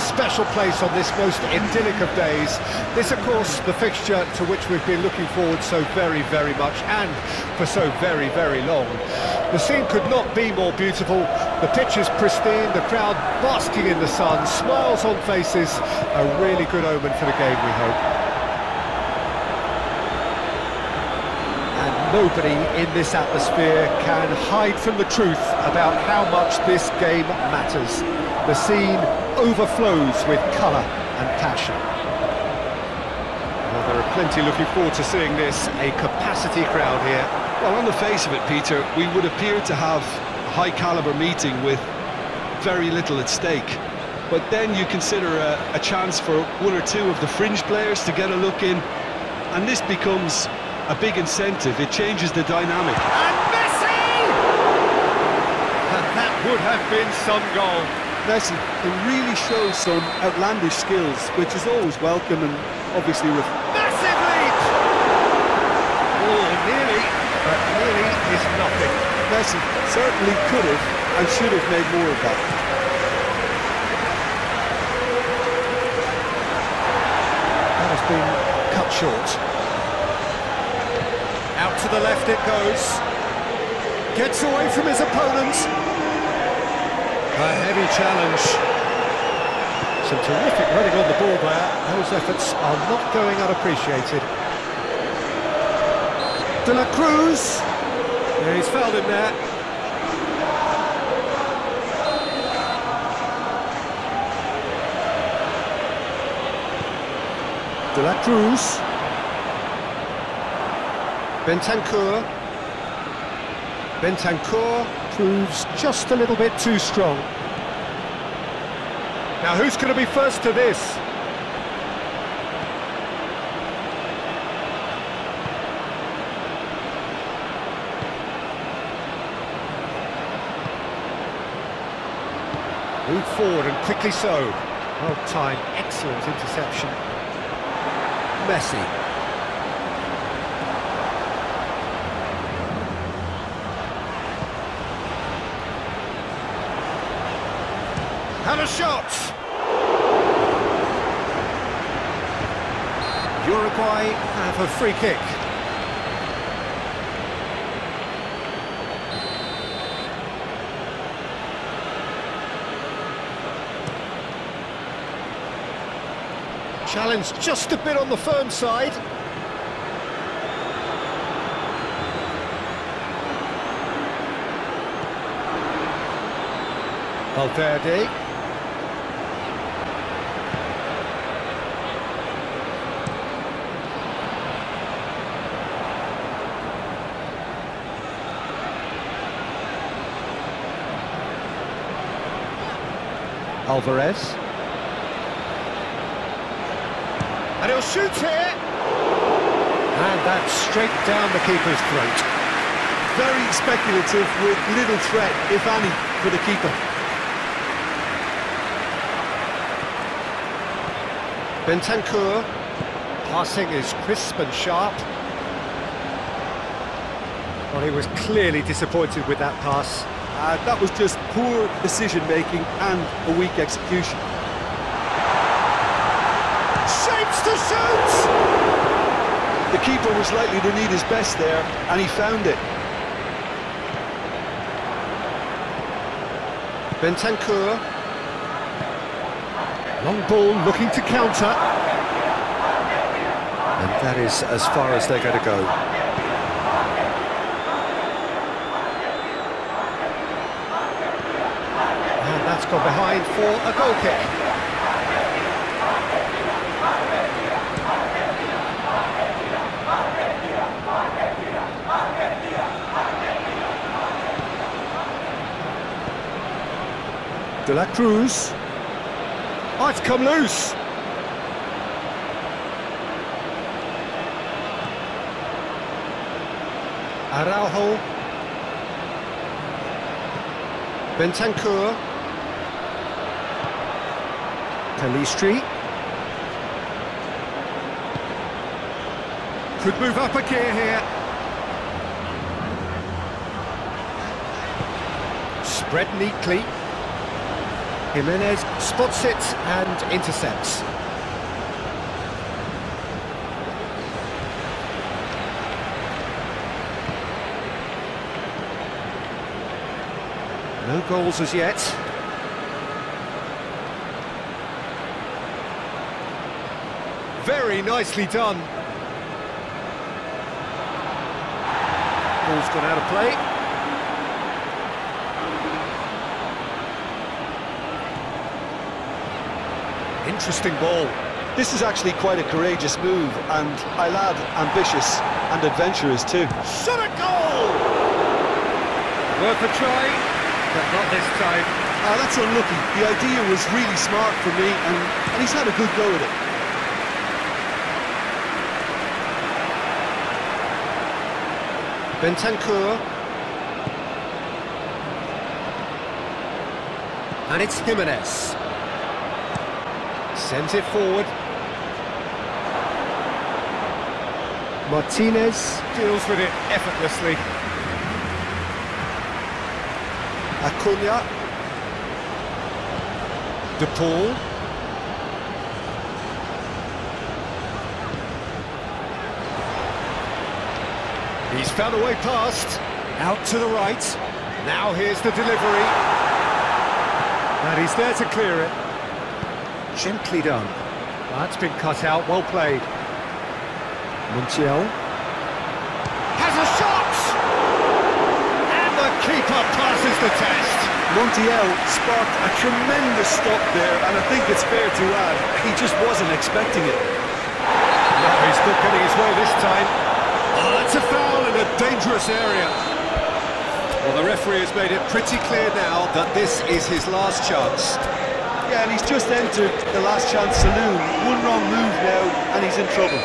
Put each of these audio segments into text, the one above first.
special place on this most idyllic of days. This, of course, the fixture to which we've been looking forward so very, very much, and for so very, very long. The scene could not be more beautiful. The pitch is pristine, the crowd basking in the sun, smiles on faces. A really good omen for the game, we hope. And nobody in this atmosphere can hide from the truth about how much this game matters. The scene overflows with colour and passion. Well, there are plenty looking forward to seeing this, a capacity crowd here. Well, on the face of it, Peter, we would appear to have a high-caliber meeting with very little at stake. But then you consider a, a chance for one or two of the fringe players to get a look in, and this becomes a big incentive. It changes the dynamic. And Messi! And that would have been some goal. Messi can really show some outlandish skills, which is always welcome and obviously with... Massive lead! Oh, nearly, but nearly is nothing. Messi certainly could have and should have made more of that. That has been cut short. Out to the left it goes. Gets away from his opponent. A heavy challenge. Some terrific running on the ball there. Those efforts are not going unappreciated. De La Cruz. Yeah, he's fouled him there. De La Cruz. Bentancur. Bentancur proves just a little bit too strong. Now who's going to be first to this? Move forward and quickly so. Well timed, excellent interception. Messi. And a shot! Uruguay have a free kick. Challenge just a bit on the firm side. Valverde. Alvarez. And he'll shoot here. And that's straight down the keeper's throat. Very speculative with little threat, if any, for the keeper. Bentancur. Passing is crisp and sharp. Well, he was clearly disappointed with that pass. Uh, that was just poor decision-making and a weak execution. Shapes to shoot! The keeper was likely to need his best there, and he found it. Bentancur. Long ball looking to counter. And that is as far as they're going to go. Gone behind for a goal kick. De La Cruz. Oh, it's come loose. Araujo. Bentancur. Pellistri. Could move up a gear here. Spread neatly. Giménez spots it and intercepts. No goals as yet. Nicely done. Ball's gone out of play. Interesting ball. This is actually quite a courageous move, and I lad ambitious and adventurous too. Shot a goal! Worth a try, but not this time. Ah, that's unlucky. The idea was really smart for me, and, and he's had a good go at it. Bentancur. And it's Giménez. Sends it forward. Martinez deals with it effortlessly. Acuna, De Paul. He's found a way past. Out to the right. Now here's the delivery. And he's there to clear it. Gently done. That's been cut out, well played. Montiel. Has a shot! And the keeper passes the test. Montiel sparked a tremendous stop there, and I think it's fair to add, he just wasn't expecting it. No, he's not getting his way this time. Oh, that's a foul a dangerous area. Well, the referee has made it pretty clear now that this is his last chance. Yeah, and he's just entered the last chance saloon. One wrong move now, and he's in trouble.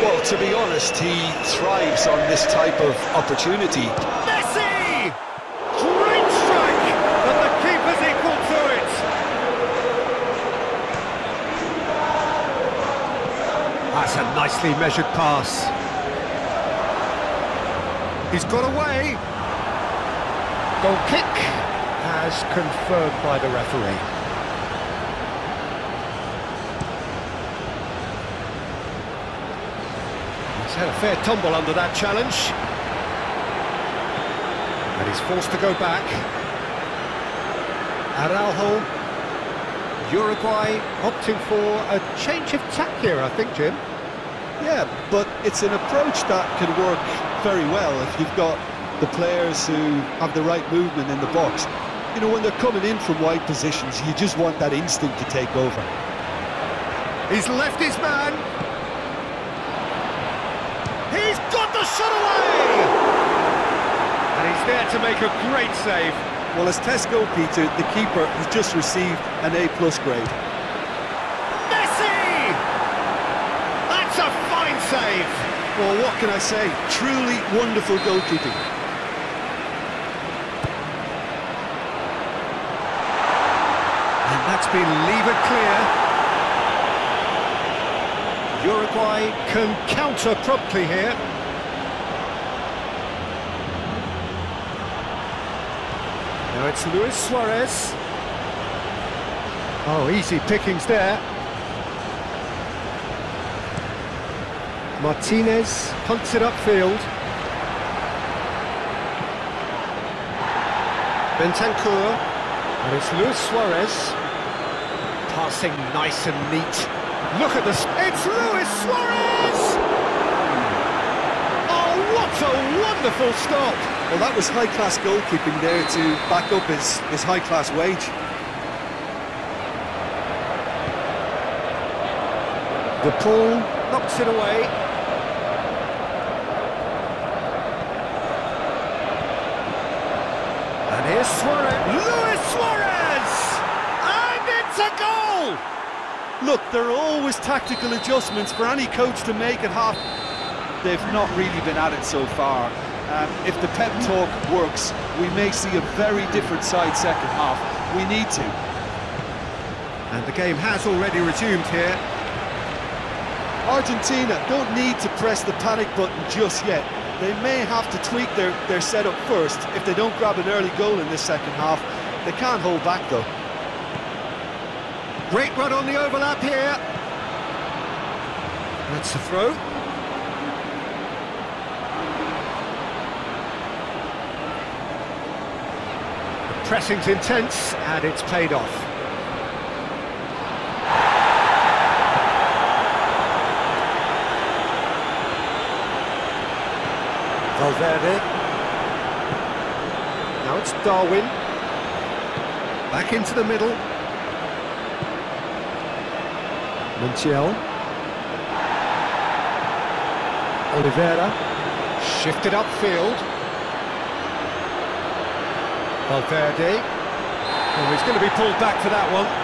Well, to be honest, he thrives on this type of opportunity. Messi! Great strike! But the keeper's equal to it. That's a nicely measured pass. He's got away. Goal kick as confirmed by the referee. He's had a fair tumble under that challenge. And he's forced to go back. Araujo. Uruguay opting for a change of tack here, I think, Jim. Yeah, but it's an approach that can work very well if you've got the players who have the right movement in the box. You know, when they're coming in from wide positions, you just want that instinct to take over. He's left his man. He's got the shot away! And he's there to make a great save. Well, as Tesco, Peter, the keeper has just received an A-plus grade. Messi! That's fine save. Well, what can I say? Truly wonderful goalkeeping. And that's been levered clear. Uruguay can counter promptly here. Now it's Luis Suarez. Oh, easy pickings there. Martinez punts it upfield. Bentancur. And it's Luis Suarez. Passing nice and neat. Look at this. It's Luis Suarez! Oh, what a wonderful stop! Well, that was high-class goalkeeping there to back up his, his high-class wage. De Paul knocks it away. Here's Suarez. Luis Suarez! And it's a goal! Look, there are always tactical adjustments for any coach to make at half. They've not really been at it so far. Um, if the pep talk works, we may see a very different side second half. We need to. And the game has already resumed here. Argentina don't need to press the panic button just yet. They may have to tweak their, their setup first if they don't grab an early goal in this second half. They can't hold back though. Great run on the overlap here. That's the throw. The pressing's intense and it's paid off. Valverde. Now it's Darwin. Back into the middle. Montiel. Olivera. Shifted upfield. Valverde. Oh, he's going to be pulled back for that one.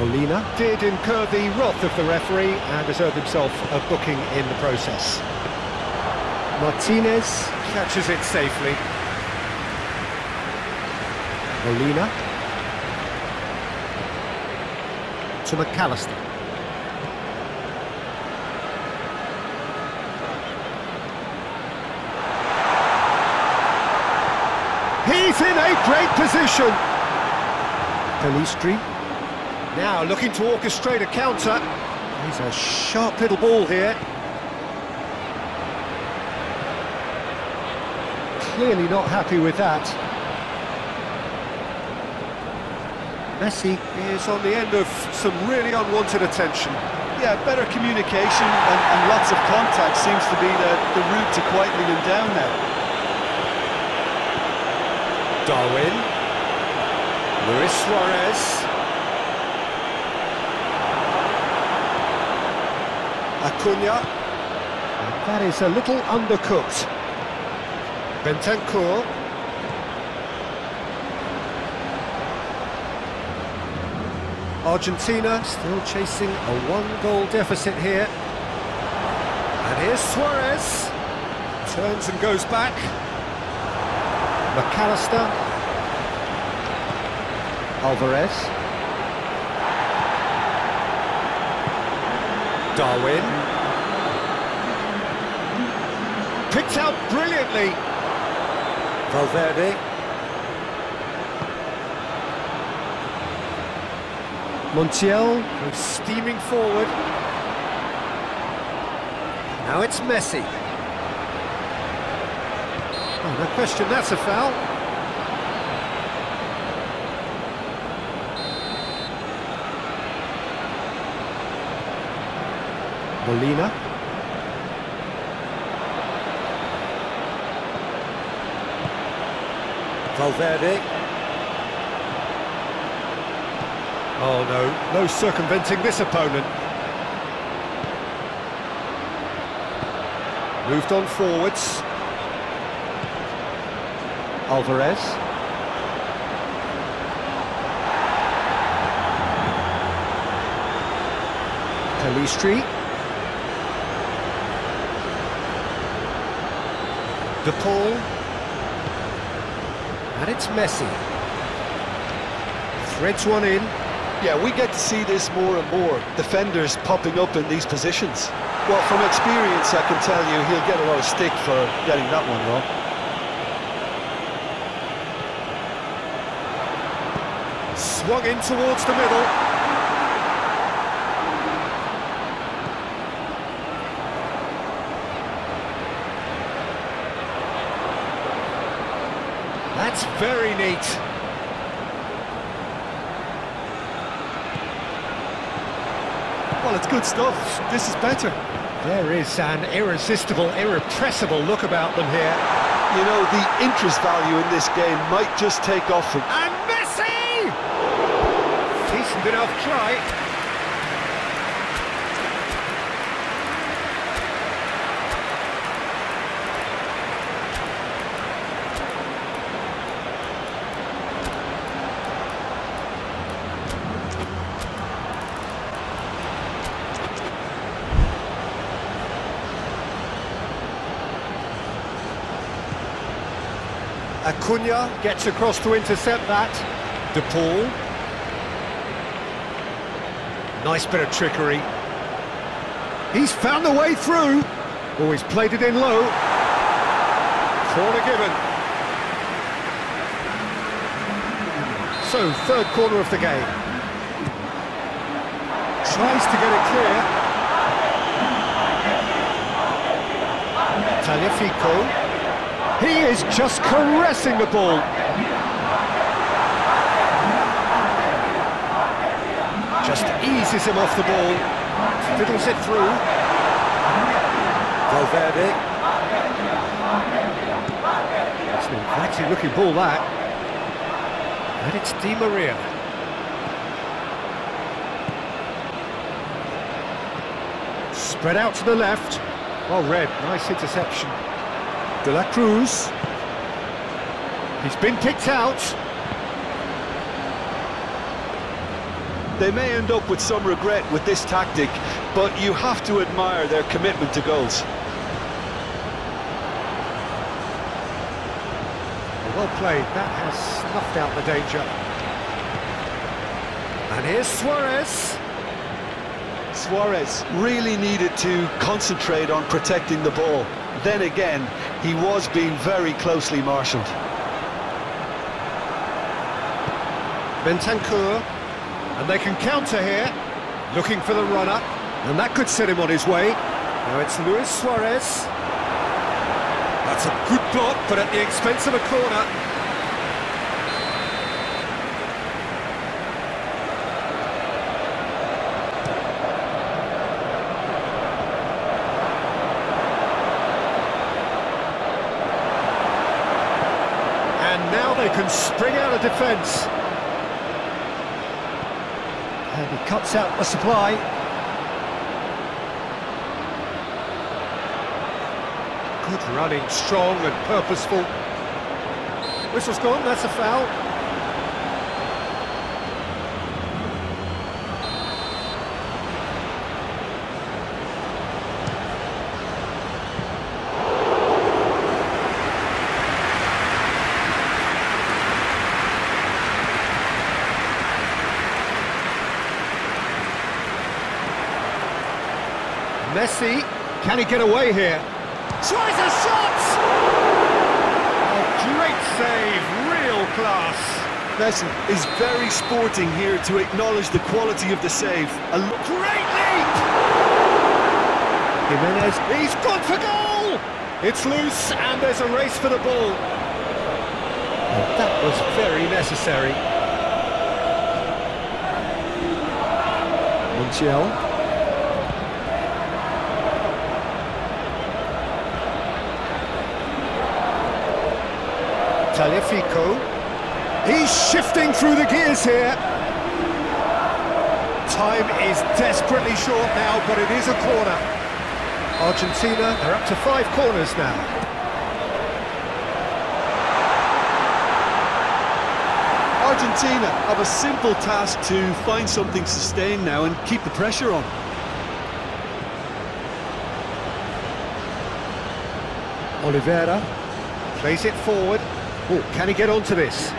Molina did incur the wrath of the referee and deserved himself a booking in the process. Martinez catches it safely. Molina. To Mac Allister. He's in a great position. Pellistri. Now looking to orchestrate a counter. He's a sharp little ball here. Clearly not happy with that. Messi is on the end of some really unwanted attention. Yeah, better communication and, and lots of contact seems to be the, the route to quietening him down now. Darwin. Luis Suarez. Acuna. That is a little undercooked. Bentancur. Argentina still chasing a one-goal deficit here. And here's Suarez. Turns and goes back. Mac Allister. Alvarez. Darwin. Picked out brilliantly. Valverde. Montiel goes steaming forward. Now it's Messi. Oh, no question, that's a foul. Molina. Valverde. Oh no, no circumventing this opponent. Moved on forwards. Alvarez. Pellistri. De Paul. And it's Messi. Threads one in. Yeah, we get to see this more and more, defenders popping up in these positions. Well, from experience, I can tell you he'll get a lot of stick for getting that one wrong. Swung in towards the middle. That's very neat. Well, it's good stuff. This is better. There is an irresistible, irrepressible look about them here. You know, the interest value in this game might just take off from... And Messi! Decent enough try. Acuna gets across to intercept that. De Paul. Nice bit of trickery. He's found the way through. Oh, he's played it in low. Corner given. So, third corner of the game. Tries to get it clear. Tagliafico. He is just caressing the ball. Just eases him off the ball. Fiddles it through. Valverde. It's an inviting looking ball that. And it's Di Maria. Spread out to the left. Well read, nice interception. De La Cruz. He's been kicked out. They may end up with some regret with this tactic, but you have to admire their commitment to goals. Well played, that has snuffed out the danger. And here's Suarez. Suarez really needed to concentrate on protecting the ball. Then again, he was being very closely marshalled. Bentancur. And they can counter here. Looking for the runner. And that could set him on his way. Now it's Luis Suarez. That's a good block, but at the expense of a corner. They can spring out of defence. And he cuts out the supply. Good running, strong and purposeful. Whistle's gone, that's a foul. Messi, can he get away here? Tries a shot! A great save, real class. Messi is very sporting here to acknowledge the quality of the save. A Great leap! Giménez, he's gone for goal! It's loose and there's a race for the ball. And that was very necessary. Montiel. Tagliafico. He's shifting through the gears here. Time is desperately short now, but it is a corner. Argentina, they're up to five corners now. Argentina have a simple task to find something sustained now and keep the pressure on. Olivera plays it forward. Can he get onto this?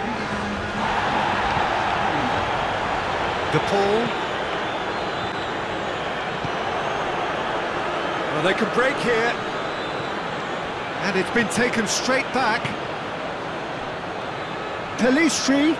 De Paul. Well, they can break here. And it's been taken straight back. Pellistri